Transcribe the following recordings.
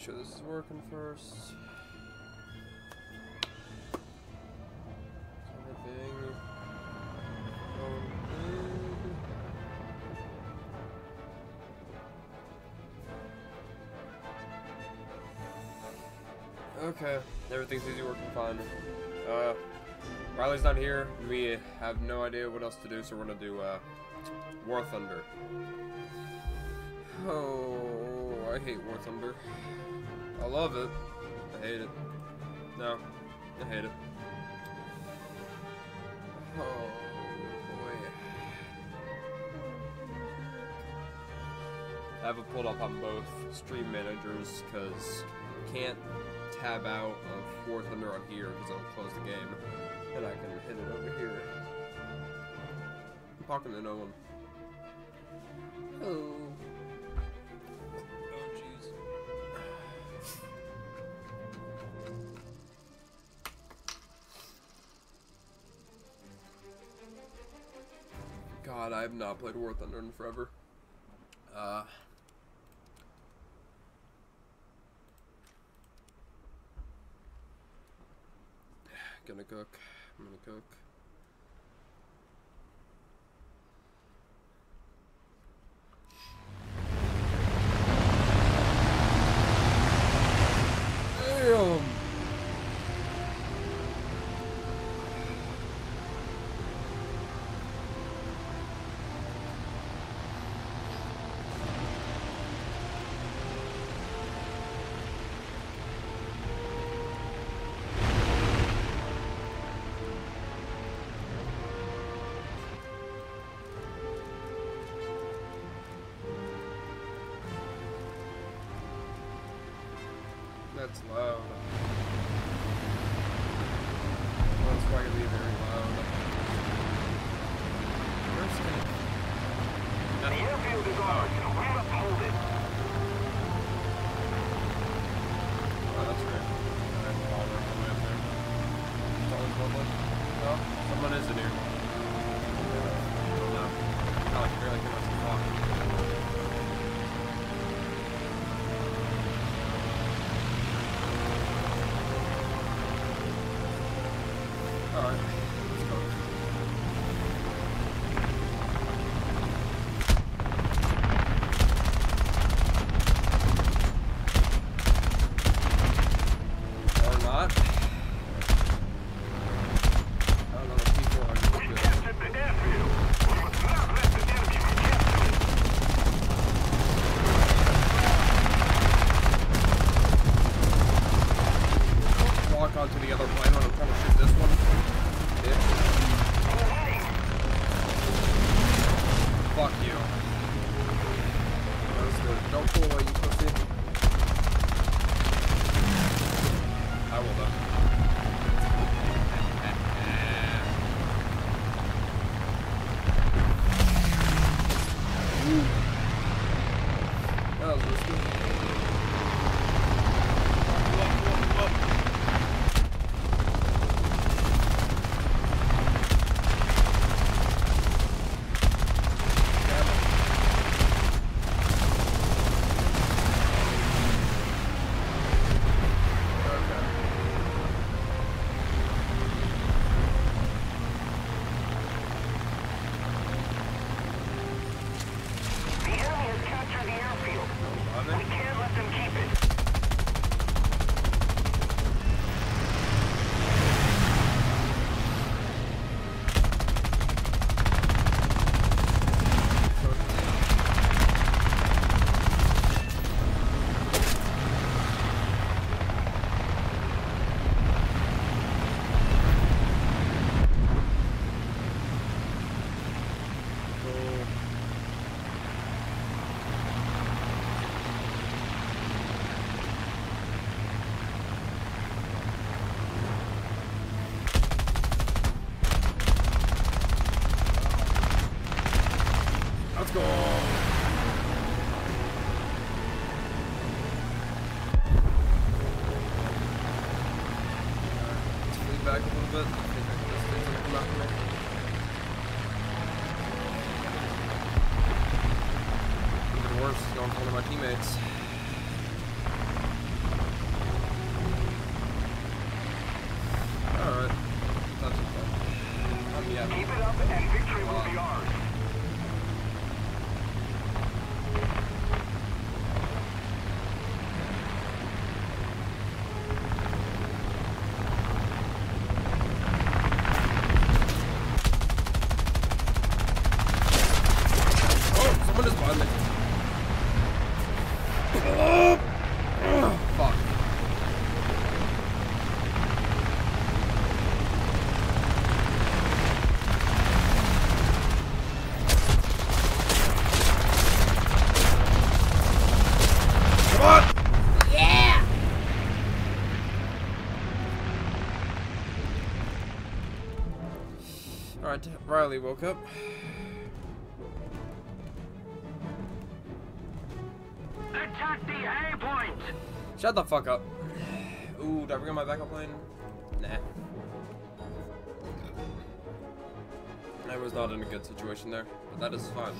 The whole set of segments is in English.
sure this is working first. Everything. Okay, everything seems to be working fine. Uh, Riley's not here. We have no idea what else to do, so we're gonna do uh, War Thunder. Oh, I hate War Thunder. I love it. I hate it. No, I hate it. Oh boy. I have it pulled up on both stream managers because can't tab out of War Thunder on here because it'll close the game. And I can hit it over here. I'm talking to no one. Oh. Played War Thunder in forever. Uh. Gonna cook. I'm gonna cook. That's loud. That's probably gonna be very loud. The airfield is ours. Alright, Riley woke up. Attack the A point! Shut the fuck up. Ooh, did I bring my backup plane? Nah. I was not in a good situation there, but that is fine.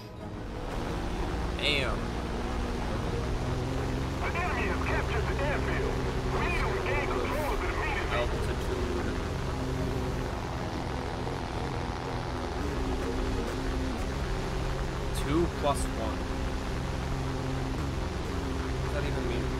Damn. The enemy has captured the airfield. We need to regain control of it immediately. 2 plus 1. What does that even mean?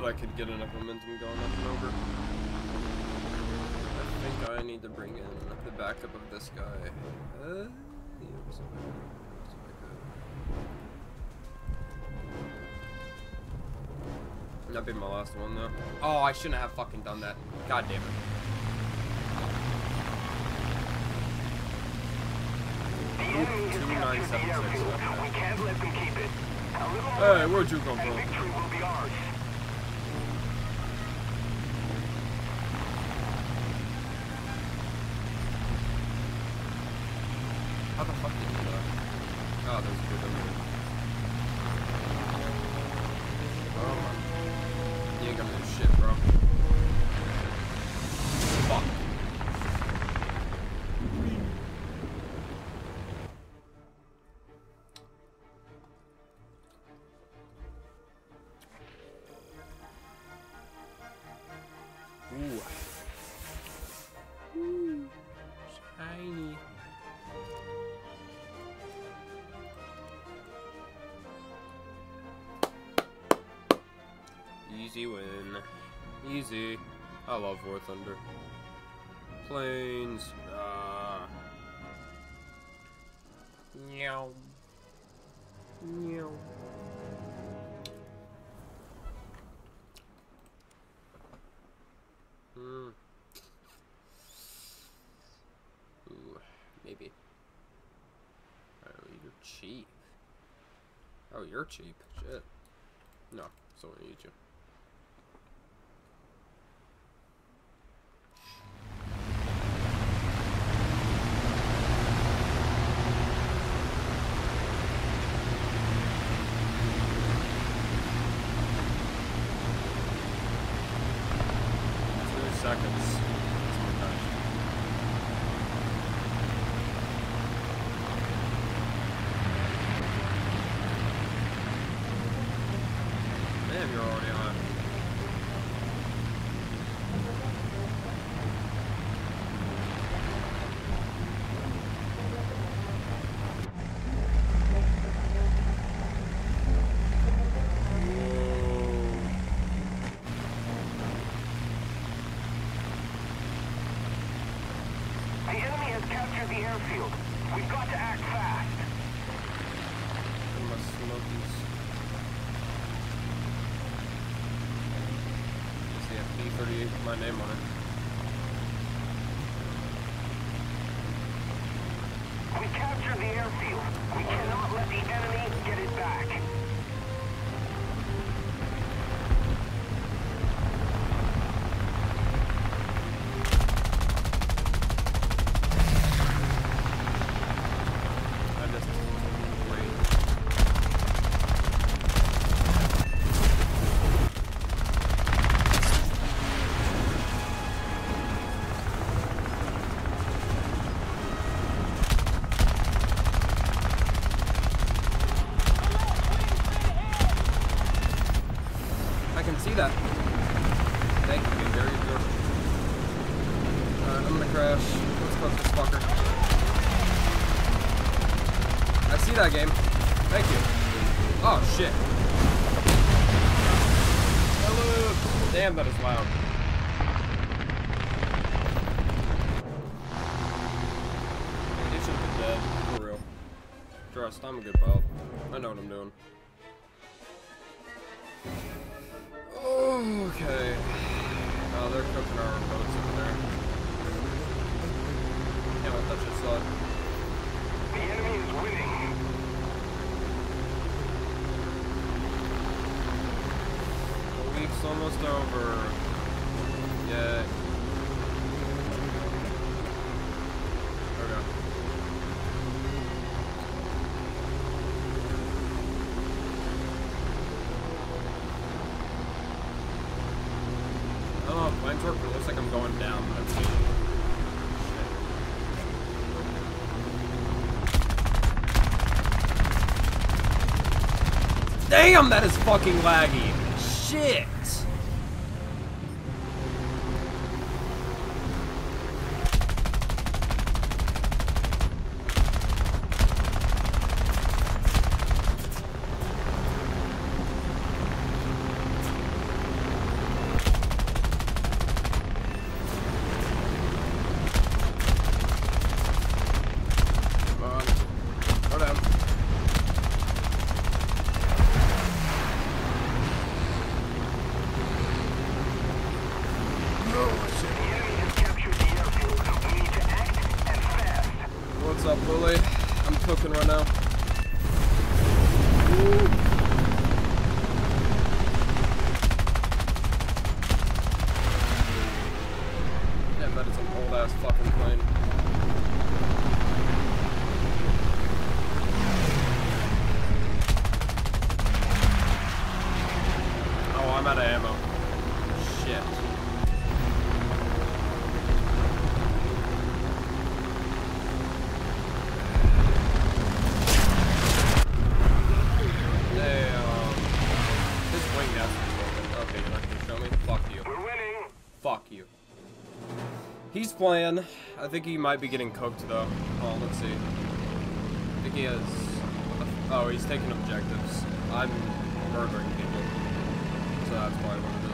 Thought I could get enough momentum going up and over. I think I need to bring in the backup of this guy. Uh, yeah, what's up? What's up, backup? That'd be my last one though. Oh, I shouldn't have fucking done that. God damn it. The enemy has Two captured Easy. I love War Thunder. Planes. Ah. Meow. Meow. Hmm. Ooh, maybe. Oh, you're cheap. Oh, you're cheap. Shit. No, so I need you. I can see that. Thank you. Very good. Alright, I'm gonna crash. Let's close this fucker. I see that game. Thank you. Oh shit. Hello. Damn, that is loud. He should have dead. For real. Trust, I'm a good pilot. I know what I'm doing. Okay. Oh, they're cooking our boats over there. Can't let that shit slide. The enemy is winning. The week's almost over. Yay. Okay. I don't know, planes work, but it looks like I'm going down. That's Shit. Damn, that is fucking laggy. Shit. Come on. Go down. The enemy has captured the airfield. We need to act and fast. What's up, Willie? I'm cooking right now. Playing. I think he might be getting cooked though. Oh, let's see. I think he has. Oh, he's taking objectives. I'm murdering people. So that's probably what it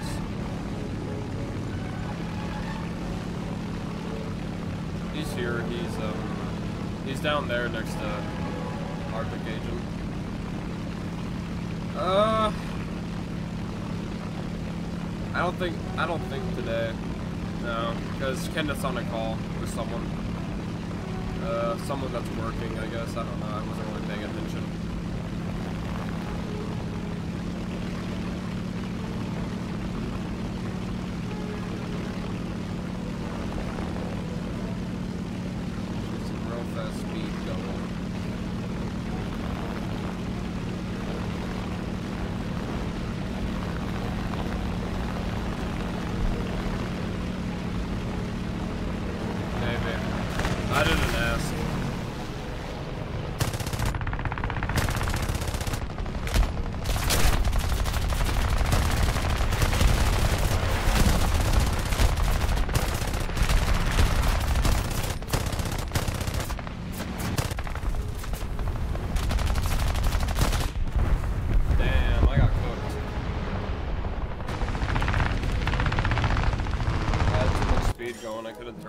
is. He's here. He's um. He's down there next to Arctic Agent. Uh. I don't think I don't think today. No, because Kenneth's on a call with someone. Uh, someone that's working, I guess. I don't know. I wasn't really paying attention. Some real fast speed going.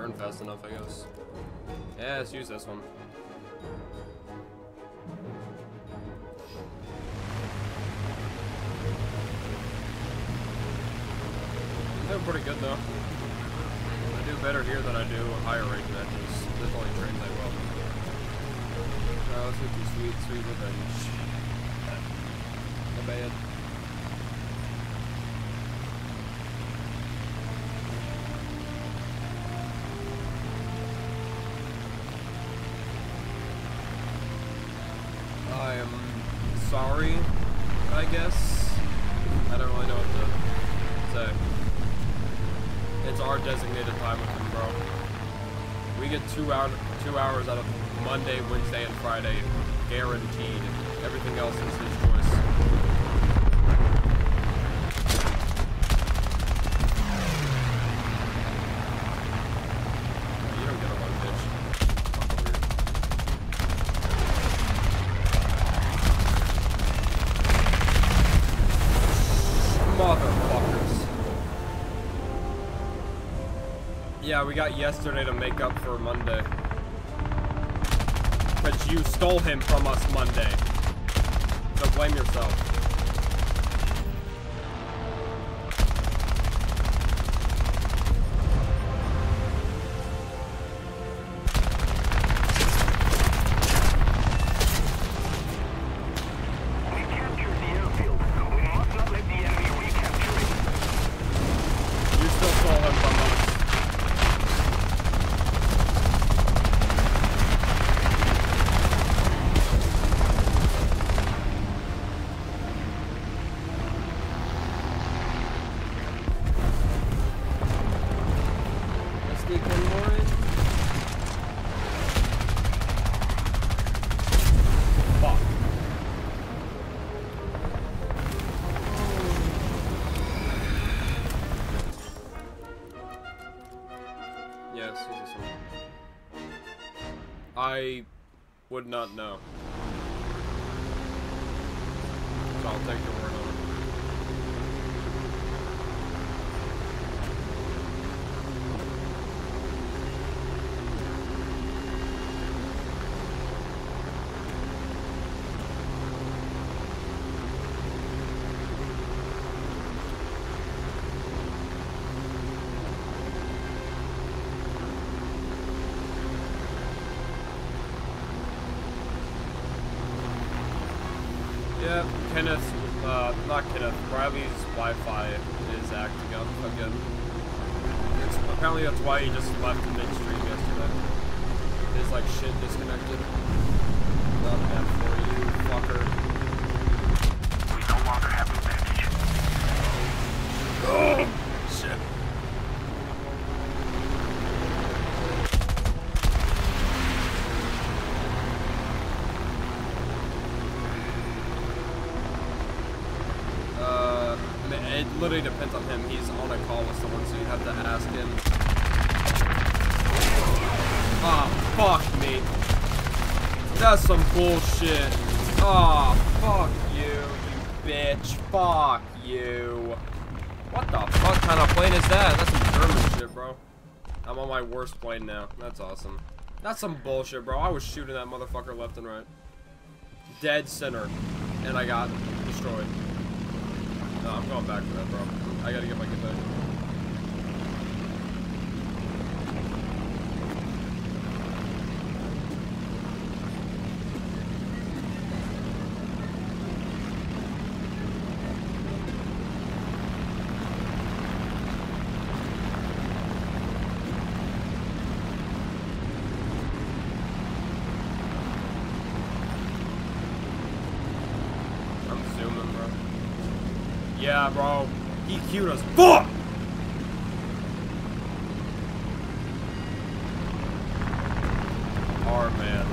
Turn fast enough, I guess. Yeah, let's use this one. They're pretty good though. I do better here than I do higher range matches. This only trains I will. Now uh, let's get the sweet, sweet revenge. Not bad. Guess. I don't really know what to say. It's our designated time with him, bro. We get two hour, two hours out of Monday, Wednesday, and Friday, guaranteed. Everything else is his choice. You don't get a one, bitch. Fuck over here. Motherfuckers. Yeah, we got yesterday to make up for Monday. Because you stole him from us Monday. So blame yourself. I would not know. So I'll take your word on it. Yeah, Kenneth, uh, not Kenneth, Riley's Wi-Fi is acting up again. It's, apparently that's why he just left midstream yesterday. His, like, shit disconnected. Not bad for you, fucker. We no longer have advantage. Oh, shit. Uh, ma- it literally depends on him. He's on a call with someone, so you have to ask him. Ah, fuck me. Bullshit. Ah, fuck you, you bitch. Fuck you. What the fuck kind of plane is that? That's some German shit, bro. I'm on my worst plane now. That's awesome. That's some bullshit, bro. I was shooting that motherfucker left and right. Dead center. And I got destroyed. No, I'm going back for that, bro. I gotta get my good. I'm zooming, bro. Yeah, bro. He cute as fuck! Hard, man.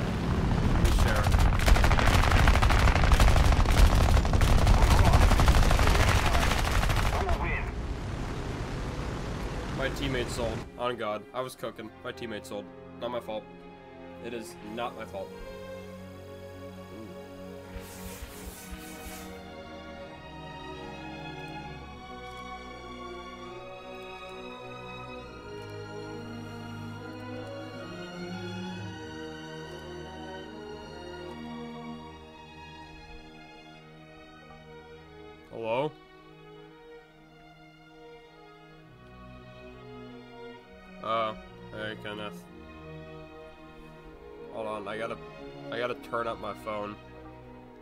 My teammate sold. On God. I was cooking. My teammate sold. Not my fault. It is not my fault. On, I gotta, I gotta turn up my phone.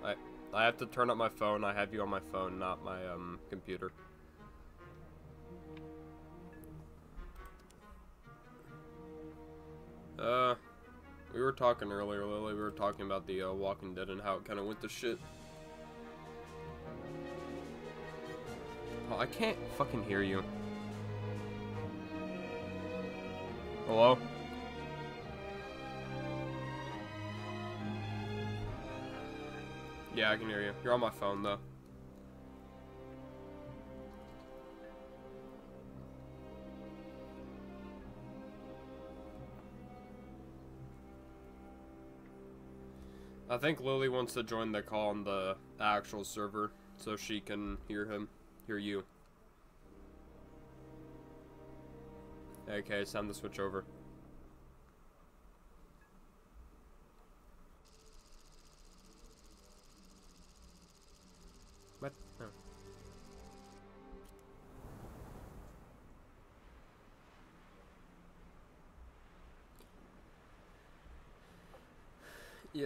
I, I have to turn up my phone. I have you on my phone, not my um computer. Uh, we were talking earlier, Lily. We were talking about the uh, Walking Dead and how it kind of went to shit. Oh, I can't fucking hear you. Hello? Yeah, I can hear you. You're on my phone, though. I think Lily wants to join the call on the actual server so she can hear him, hear you. Okay, it's time to switch over.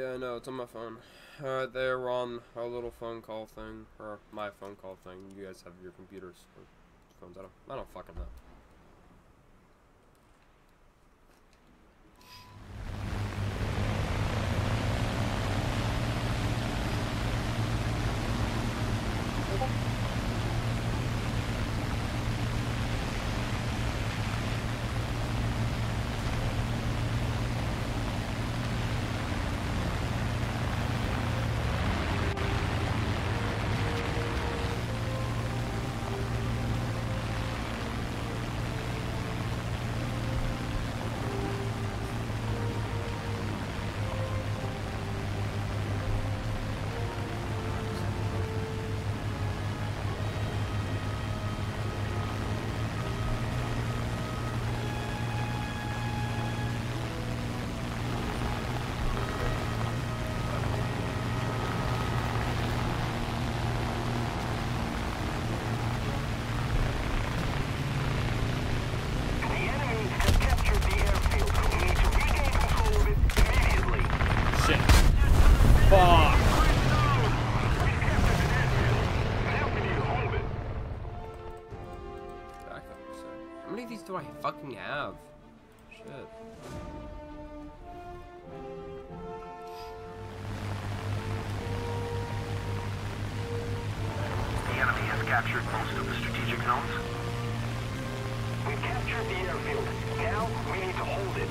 Yeah, no, it's on my phone. Uh, Alright, there, we're on our little phone call thing, or my phone call thing. You guys have your computers or phones. I don't, I don't fucking know. Do I fucking have? Shit. The enemy has captured most of the strategic zones. We've captured the airfield. Now we need to hold it.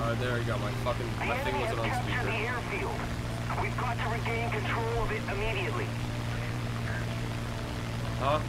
Alright, there you go. My fucking The my thing enemy has wasn't on captured the airfield. We've got to regain control of it immediately. Huh?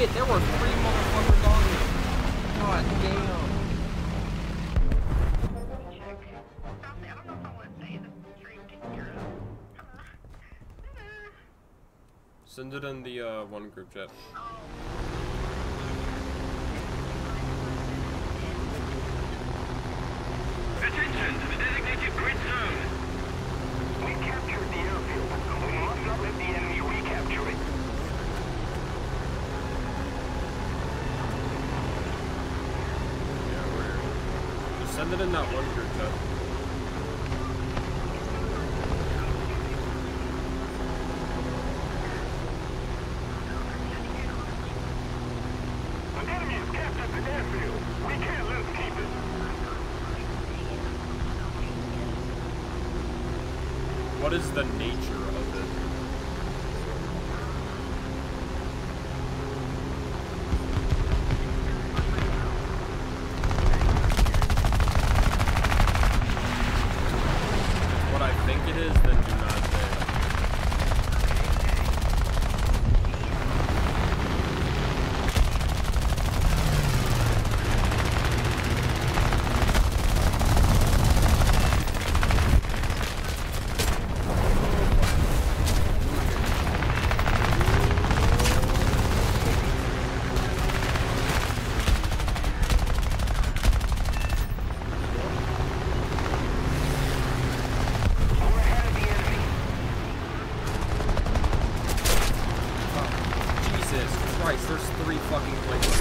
shit, there were three motherfuckers on me. God damn. Send it in the uh, one group chat. Attention to the designated grid zone. other than that one group though. fucking place.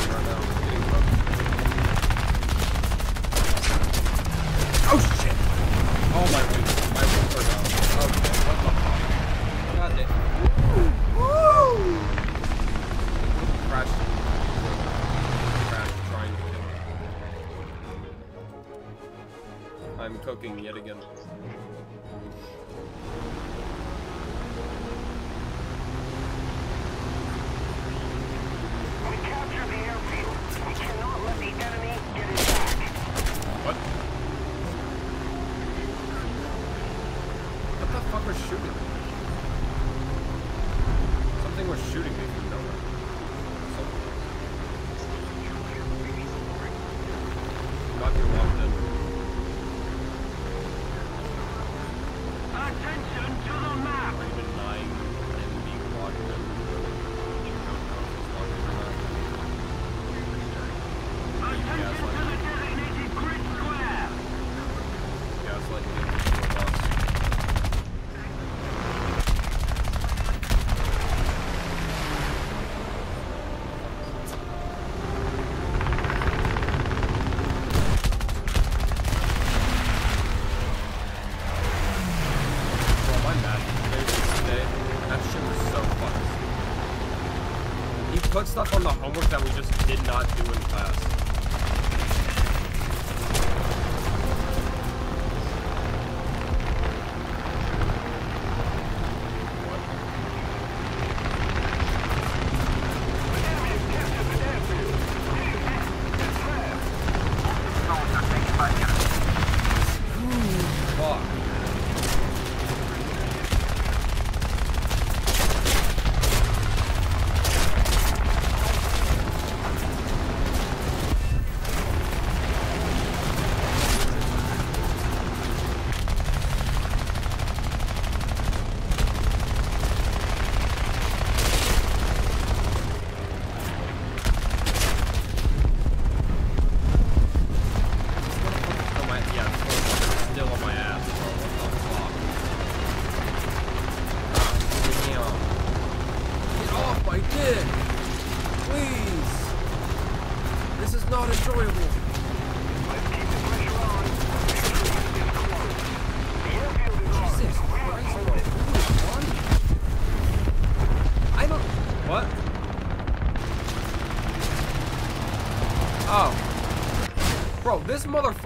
stuck on the homework that we just did not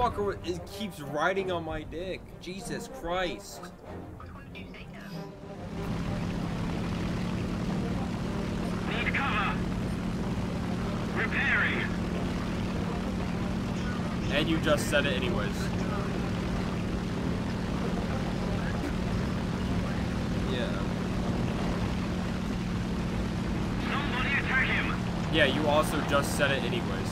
motherfucker is, keeps riding on my dick. Jesus Christ. Need cover. Repairing. And you just said it anyways. Yeah. Somebody attack him. Yeah, you also just said it anyways.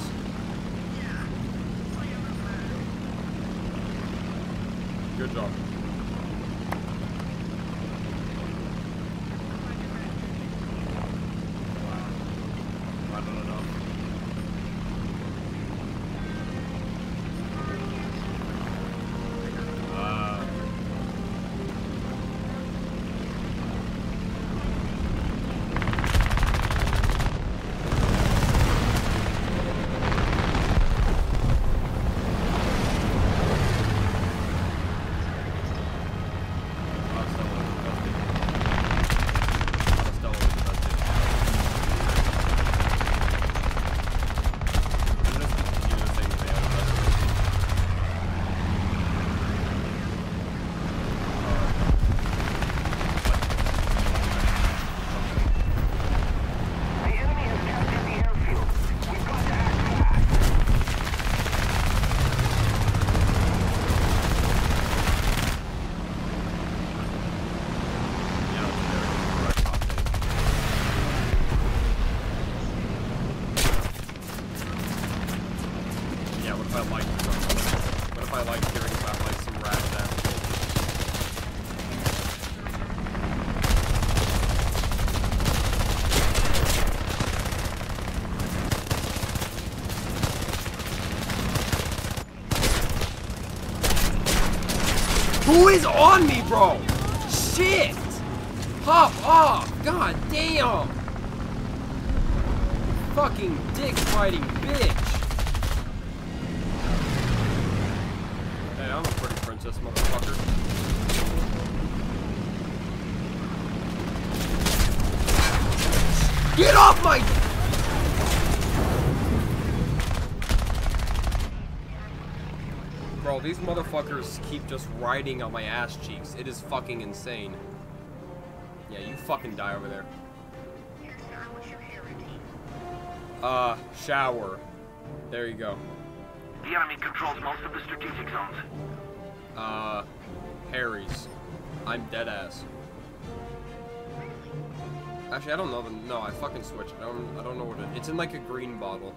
Who is on me, bro? Shit! Pop off! God damn! Fucking dick fighting bitch! Hey, I'm a pretty princess, motherfucker. Get off my... Bro, these motherfuckers keep just riding on my ass cheeks. It is fucking insane. Yeah, you fucking die over there. Uh, shower. There you go. The enemy controls most of the strategic zones. Uh, Harry's. I'm dead ass. Actually, I don't know the. No, I fucking switched. I don't. I don't know what it. It's in like a green bottle.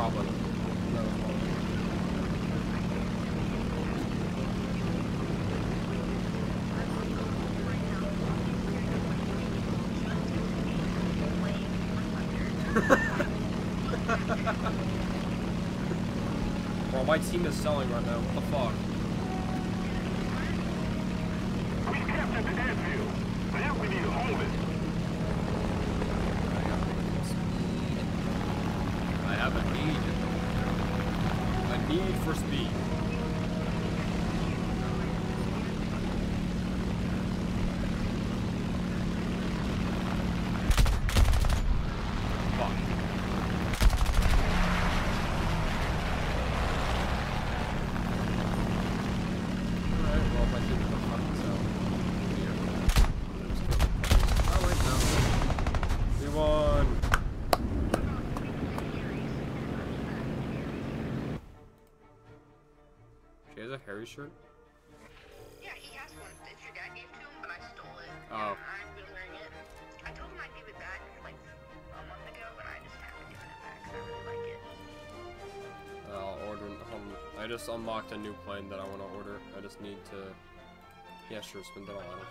Probably. Bro, my team is selling right now. What the fuck? We've captured the airfield. Now we need to hold it. I have a need. A need for speed. Fuck. Alright, well, my team is fucking sell. Here. I'm just kidding. Oh, wait, no. We won. She has a Harry shirt? Yeah, he has one that your dad gave to him, but I stole it. Oh. I've been wearing it. I told him I'd give it back like a month ago, but I just haven't given it back I really like it. I'll order. Um, I just unlocked a new plane that I want to order. I just need to. Yeah, sure, spend it all on it.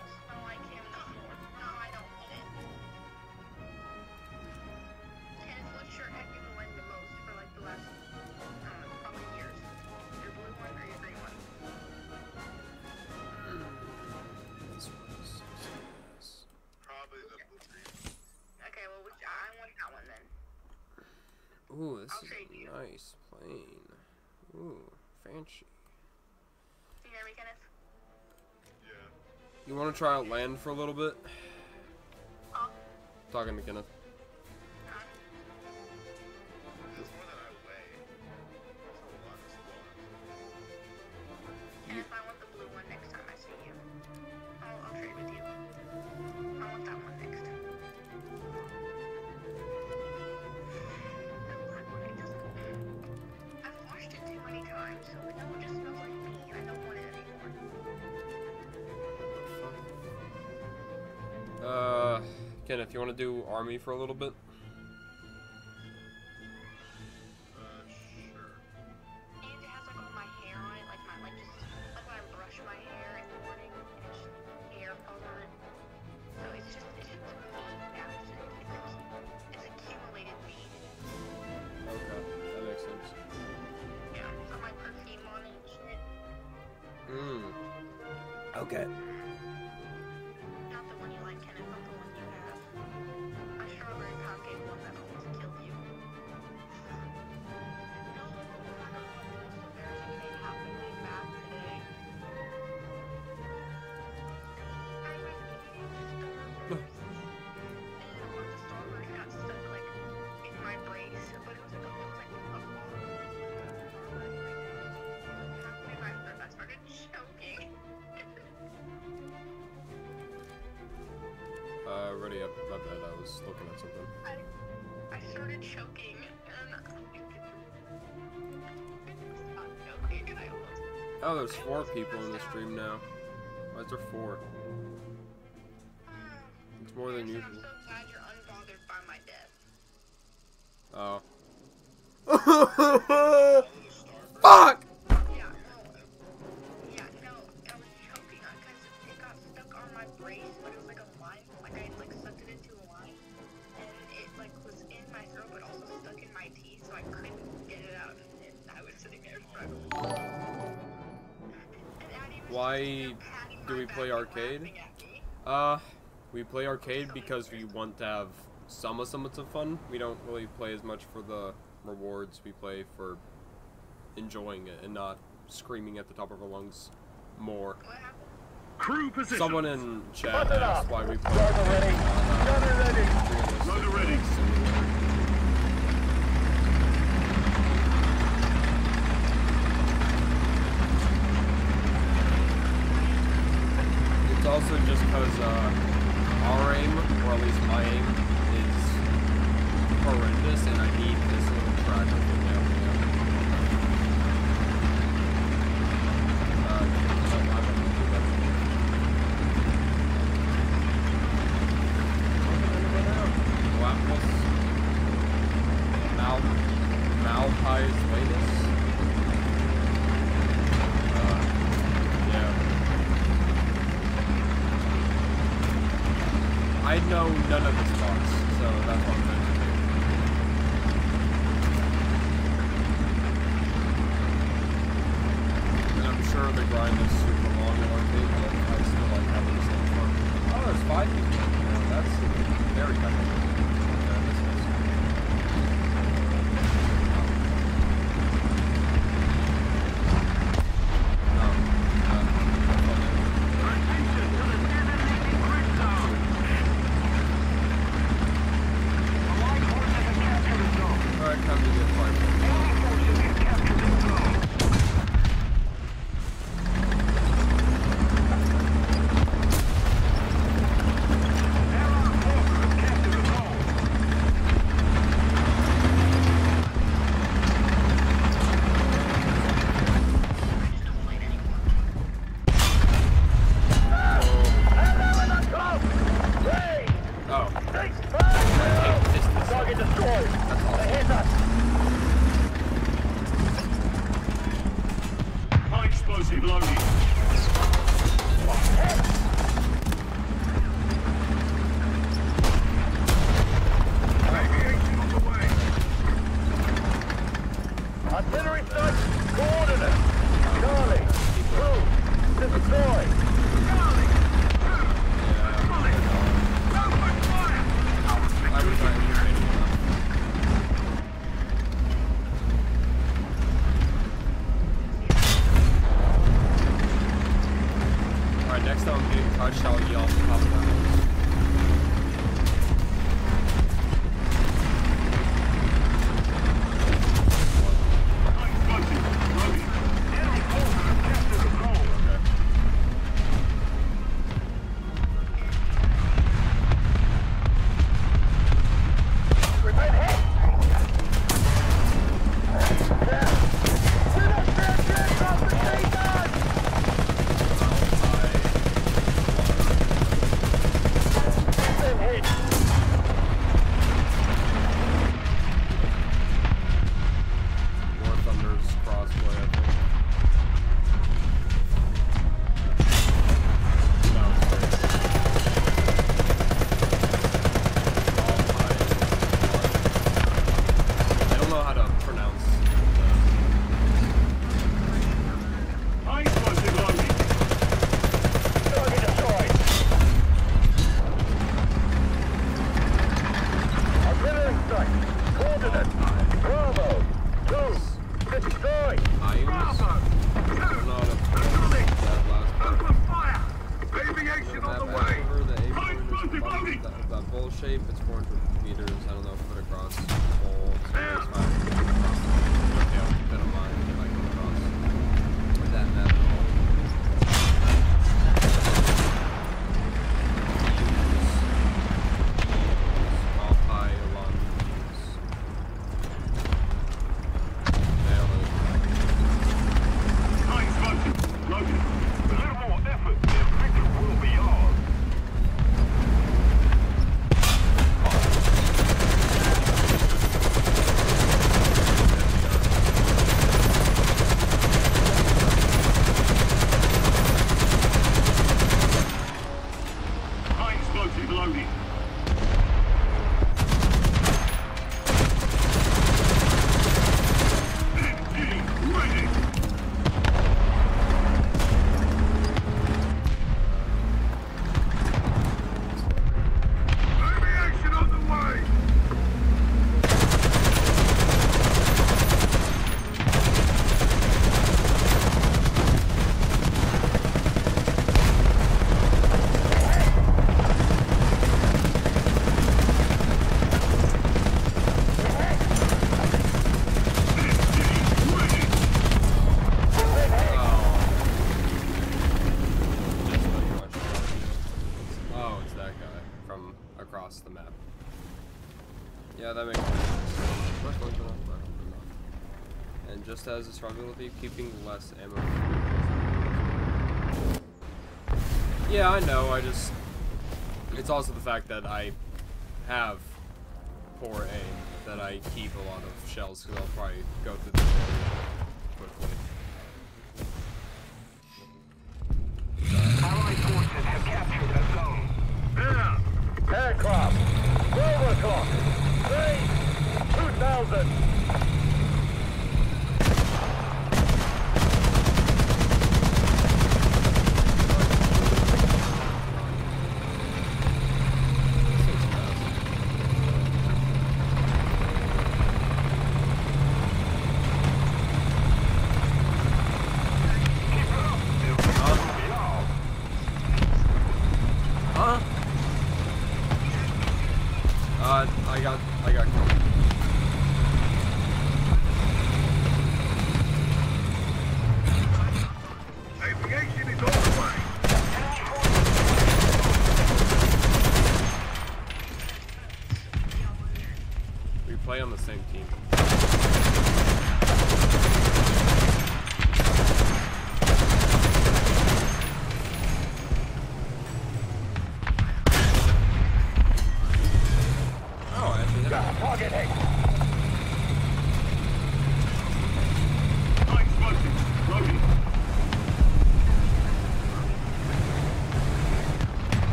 You want to try out land for a little bit? Talking to Kenneth. for a little bit. already up my bed. I was looking at something. I, I started choking Oh, there's four people in the stream now. Why is there four? Hmm. It's more than usual. I'm so glad you're unbothered by my death. Oh. arcade? Uh, we play arcade because we want to have some semblance of fun. We don't really play as much for the rewards. We play for enjoying it and not screaming at the top of our lungs more. Crew position. Someone in chat asked why we play. Gunner ready. Gunner ready. Gunner ready. also just because uh, our aim, or at least my aim, is horrendous, and I need this little track of And just struggle will be keeping less ammo. Yeah, I know, I just... It's also the fact that I have poor aim, that I keep a lot of shells, because I'll probably go through this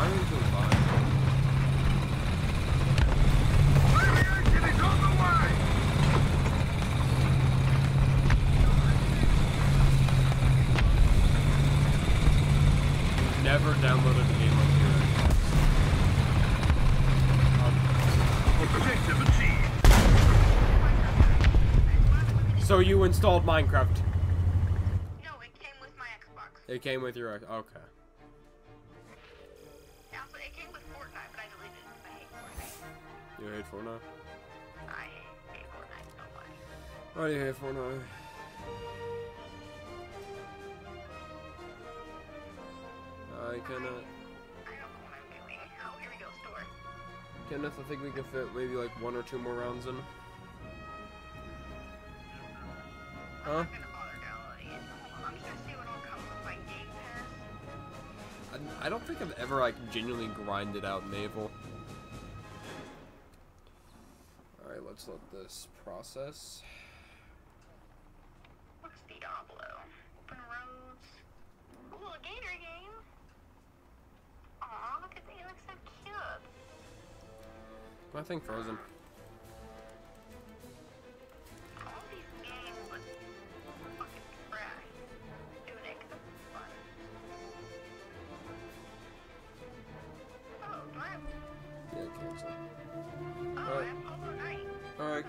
mine was doing fine. Aviation is on the way. Never downloaded a game on here. Objective achieved. So you installed Minecraft. No, it came with my Xbox. It came with your okay. You hate Fortnite? I hate Fortnite so much. Why do you hate Fortnite? I cannot. I don't know what I'm doing. Oh, here we go, store. Kenneth, I think we can fit maybe like one or two more rounds in. Huh? I'm not gonna bother downloading it. Hold on, I'm just gonna see what all comes with my Game Pass. I, I don't think I've ever like genuinely grinded out naval. Alright, let's let this process. What's the Diablo? Open roads. Ooh, a gator game. Aw, look at that. He looks so cute. I think Frozen.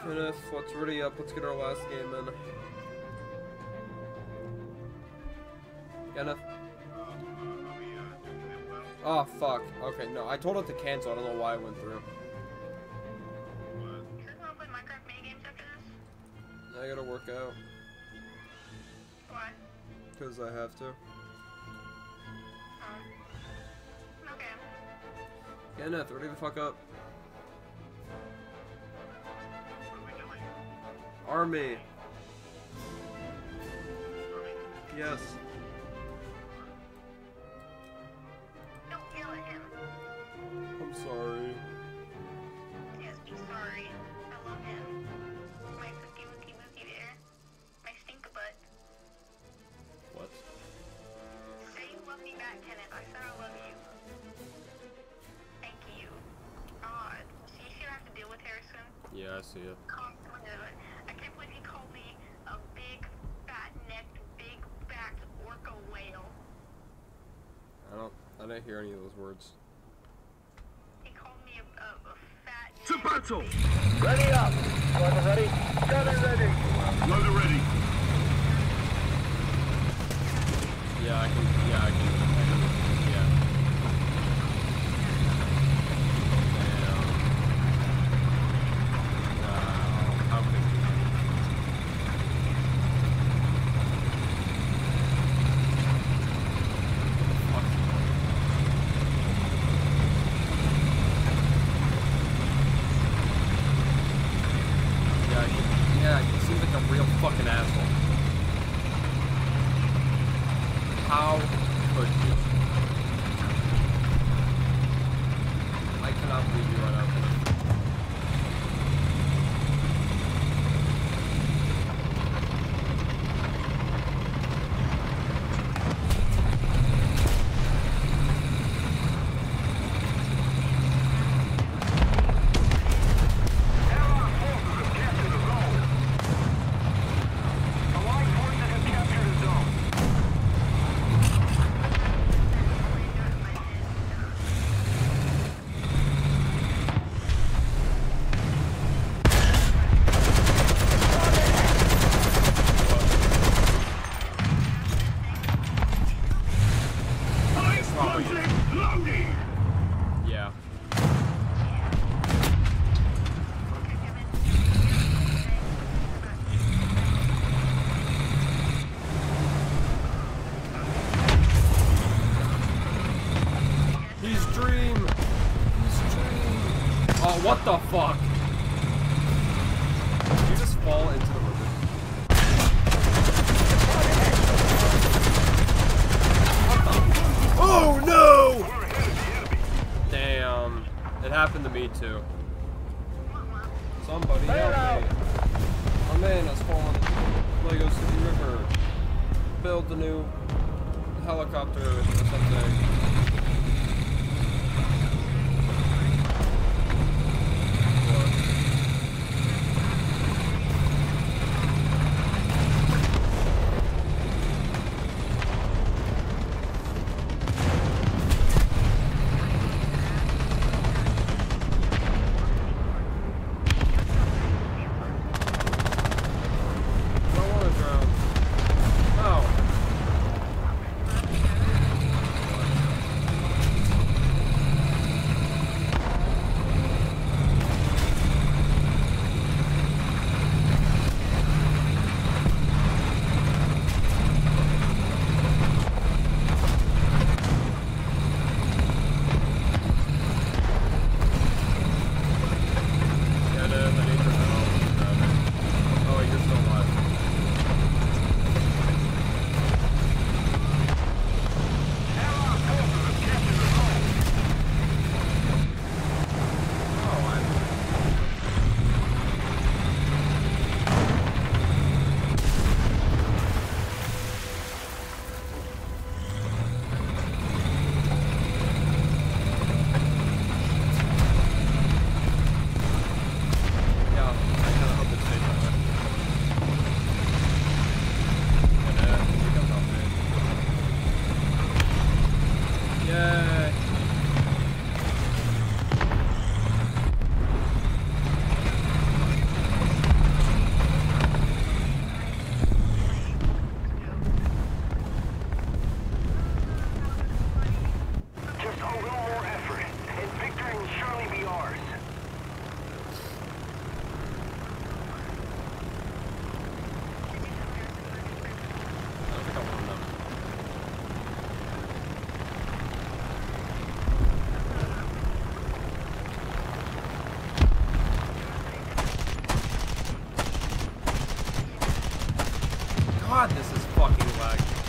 Kenneth, let's ready up. Let's get our last game in. Kenneth? Oh, fuck. Okay, no, I told it to cancel. I don't know why it went through. You guys wanna play Minecraft minigames after this? I gotta work out. Why? Because I have to. Oh. Okay. Kenneth, ready the fuck up. Army. Yes. Don't yell at him. I'm sorry. Yes, be sorry. I love him. My cookie wookie mookie bear. My stink butt. What? Say you love me back, Kenneth. I said I love you. Thank you. God. See, you shouldn't have to deal with Harrison. Yeah, I see it. I didn't hear any of those words. He called me a, a, a fat... To battle! Ready up! Gunner ready? Gunner ready! Ready! Yeah, I can... Yeah, I can... what the fuck? God, this is fucking laggy.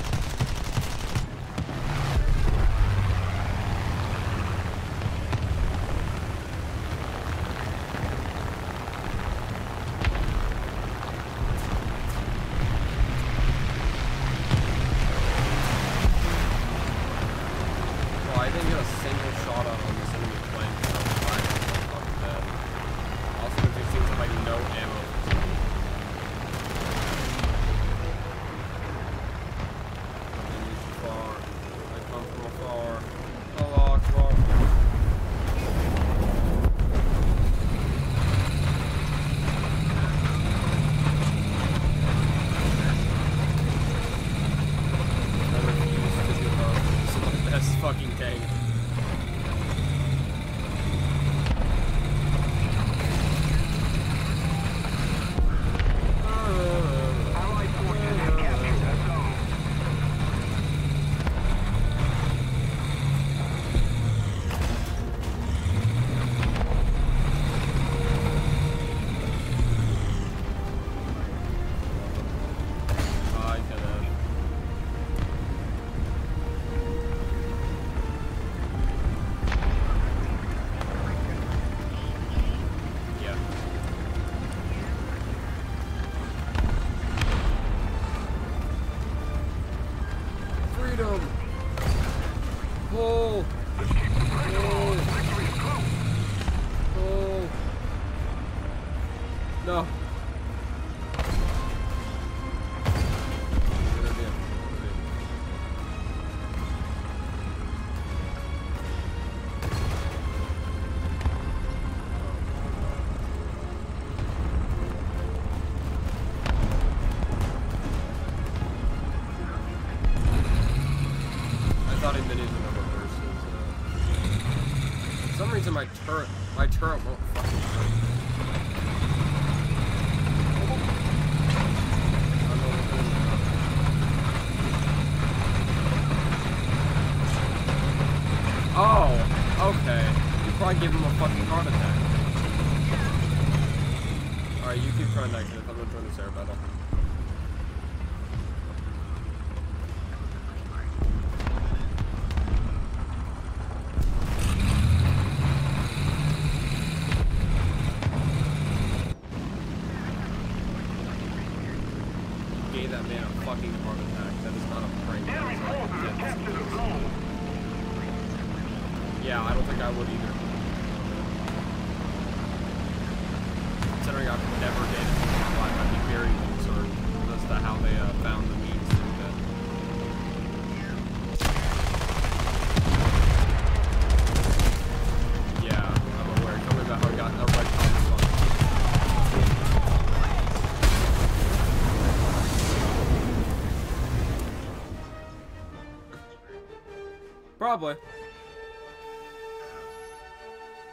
Probably.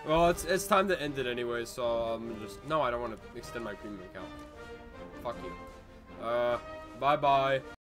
Well, it's it's time to end it anyway, so I'm just... No, I don't want to extend my premium account. Fuck you. Uh, bye-bye.